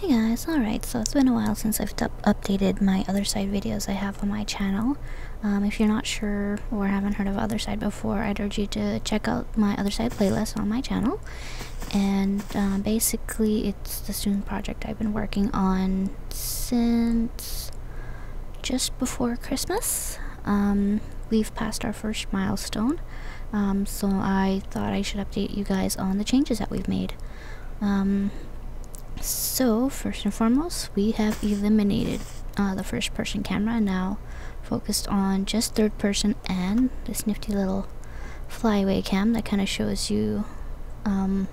Hey guys, alright, so it's been a while since I've updated my Otherside videos I have on my channel. Um, if you're not sure or haven't heard of Otherside before, I'd urge you to check out my Otherside playlist on my channel. And uh, basically, it's the student project I've been working on since just before Christmas. Um, we've passed our first milestone, um, so I thought I should update you guys on the changes that we've made. Um, so, first and foremost, we have eliminated uh, the first person camera and now focused on just third person and this nifty little flyaway cam that kind of shows you um,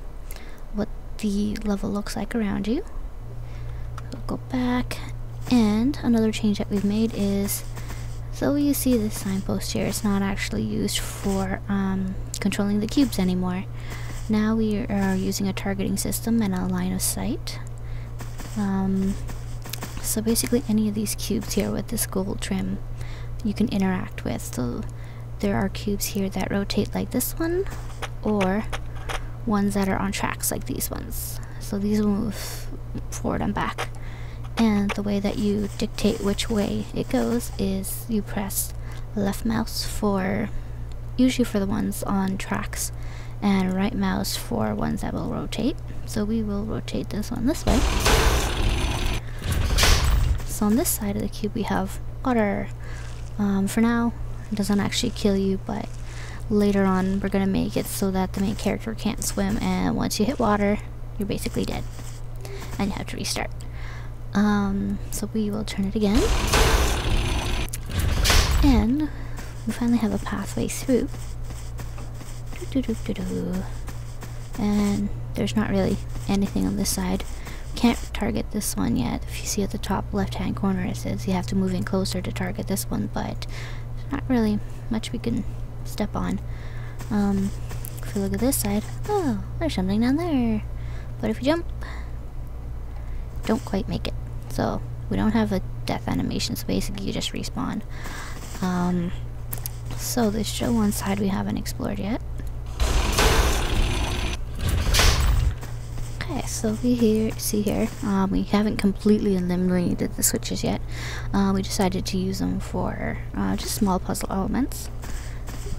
what the level looks like around you. So go back and another change that we've made is so you see this signpost here, it's not actually used for um, controlling the cubes anymore. Now we are using a targeting system and a line of sight. Um, so basically any of these cubes here with this gold trim you can interact with. So there are cubes here that rotate like this one or ones that are on tracks like these ones. So these will move forward and back. And the way that you dictate which way it goes is you press left mouse for usually for the ones on tracks and right mouse for ones that will rotate. So we will rotate this one this way. So on this side of the cube we have water. Um, for now, it doesn't actually kill you, but later on we're gonna make it so that the main character can't swim and once you hit water, you're basically dead. And you have to restart. Um, so we will turn it again. And we finally have a pathway through. Doo -doo -doo and there's not really anything on this side. Can't target this one yet. If you see at the top left hand corner it says you have to move in closer to target this one, but there's not really much we can step on. Um, if we look at this side, oh, there's something down there. But if you jump, don't quite make it. So we don't have a death animation, so basically you just respawn. Um, so this show one side we haven't explored yet. Okay, so we here see here, um, we haven't completely eliminated the switches yet. Uh, we decided to use them for uh, just small puzzle elements.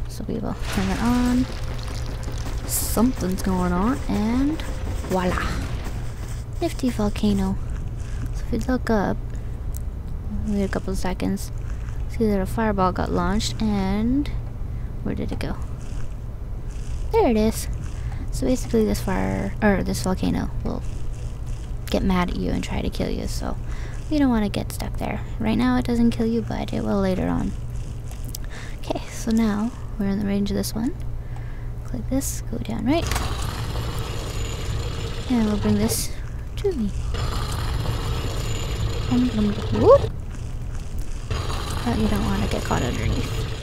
So we will turn it on. Something's going on, and voila! Nifty volcano. So if we look up, wait a couple of seconds, see that a fireball got launched, and where did it go? There it is. So basically this fire, or this volcano will get mad at you and try to kill you, so you don't want to get stuck there. Right now it doesn't kill you, but it will later on. Okay, so now we're in the range of this one. Click this, go down right. And we'll bring this to me. whoop! But you don't want to get caught underneath.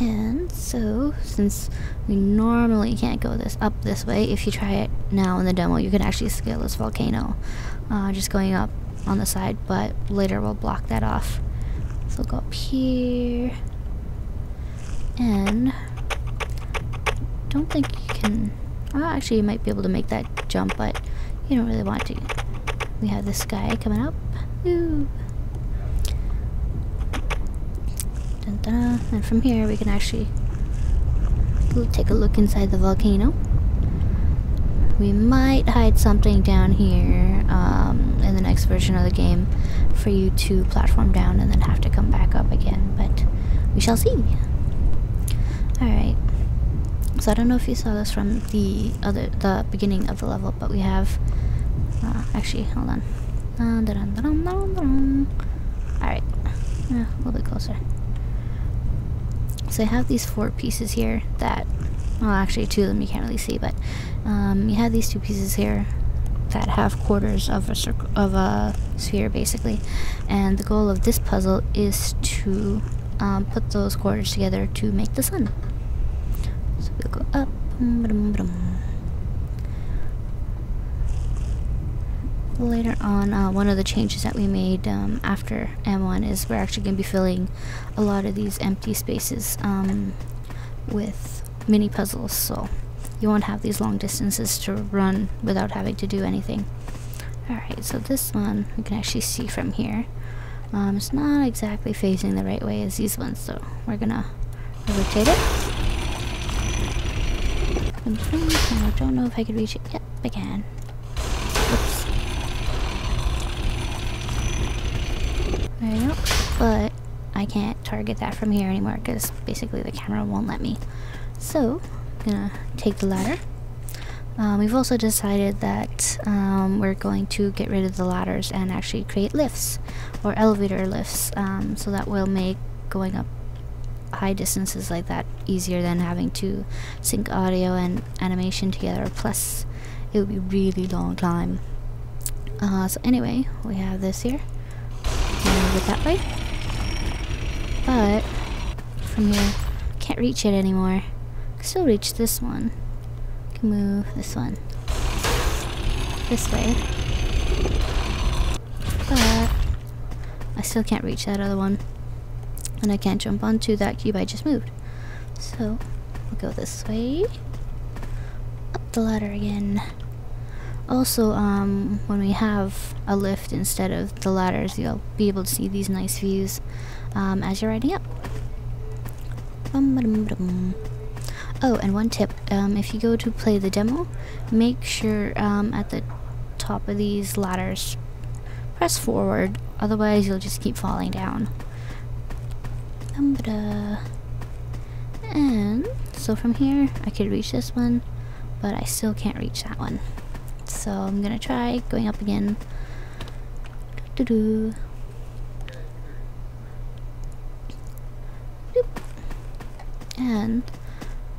And so, since we normally can't go this up this way, if you try it now in the demo, you can actually scale this volcano. Uh, just going up on the side, but later we'll block that off. So go up here. And don't think you can well, actually you might be able to make that jump, but you don't really want to. We have this guy coming up. Ooh. And from here we can actually take a look inside the volcano. We might hide something down here um, in the next version of the game for you to platform down and then have to come back up again, but we shall see. Alright. So I don't know if you saw this from the other, the beginning of the level, but we have, uh, actually, hold on. Alright. Uh, a little bit closer. So I have these four pieces here that, well actually two of them you can't really see, but um, you have these two pieces here that have quarters of a of a sphere basically, and the goal of this puzzle is to um, put those quarters together to make the sun. So we'll go up. Later on, uh, one of the changes that we made um, after M1 is we're actually going to be filling a lot of these empty spaces um, with mini puzzles. So you won't have these long distances to run without having to do anything. Alright, so this one we can actually see from here. Um, it's not exactly facing the right way as these ones, so we're gonna rotate it. I don't know if I could reach it. Yep, I can. Whoops. There you go. But I can't target that from here anymore because basically the camera won't let me. So, I'm gonna take the ladder. Um, we've also decided that um, we're going to get rid of the ladders and actually create lifts or elevator lifts um, so that will make going up high distances like that easier than having to sync audio and animation together plus it would be really long climb uh, so anyway we have this here move it that way but from here can't reach it anymore still reach this one can move this one this way but I still can't reach that other one and I can't jump onto that cube I just moved. So, we'll go this way. Up the ladder again. Also, um, when we have a lift instead of the ladders, you'll be able to see these nice views um, as you're riding up. Oh, and one tip, um, if you go to play the demo, make sure um, at the top of these ladders, press forward, otherwise you'll just keep falling down. And so from here, I could reach this one, but I still can't reach that one. So I'm gonna try going up again. And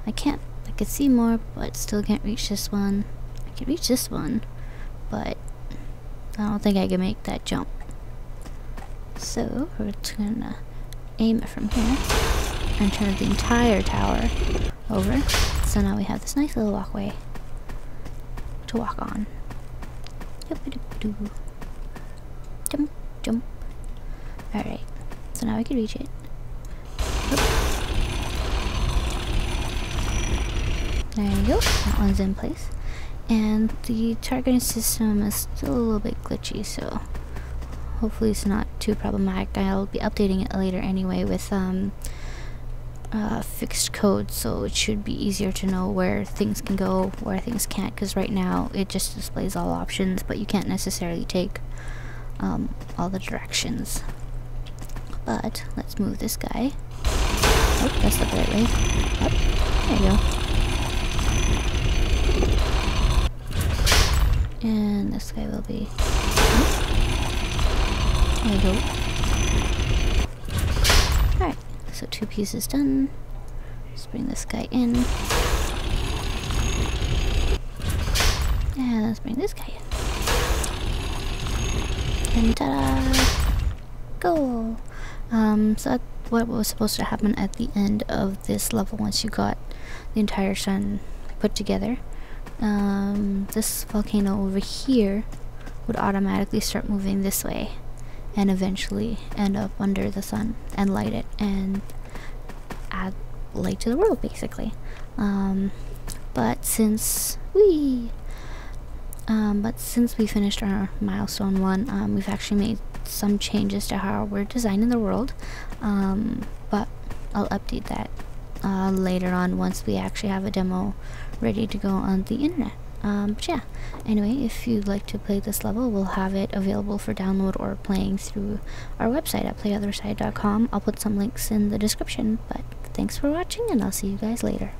I can't, I could see more, but still can't reach this one. I can reach this one, but I don't think I can make that jump. So we're gonna aim it from here and turn the entire tower over. So now we have this nice little walkway to walk on. Jump, jump. Alright, so now we can reach it. There you go, that one's in place. And the targeting system is still a little bit glitchy, so hopefully it's not too problematic. I'll be updating it later anyway with um, uh, fixed code so it should be easier to know where things can go, where things can't because right now it just displays all options but you can't necessarily take um, all the directions. But let's move this guy. Oh, that's the right way. There you go. And this guy will be... oh, There you go. So two pieces done. Let's bring this guy in. And let's bring this guy in. And ta-da! Go! Um, so what was supposed to happen at the end of this level once you got the entire sun put together. Um, this volcano over here would automatically start moving this way and eventually end up under the sun and light it and add light to the world basically. Um, but since we um, but since we finished our milestone one um, we've actually made some changes to how we're designing the world. Um, but I'll update that uh, later on once we actually have a demo ready to go on the internet um, but yeah, anyway, if you'd like to play this level, we'll have it available for download or playing through our website at playotherside.com. I'll put some links in the description, but thanks for watching, and I'll see you guys later.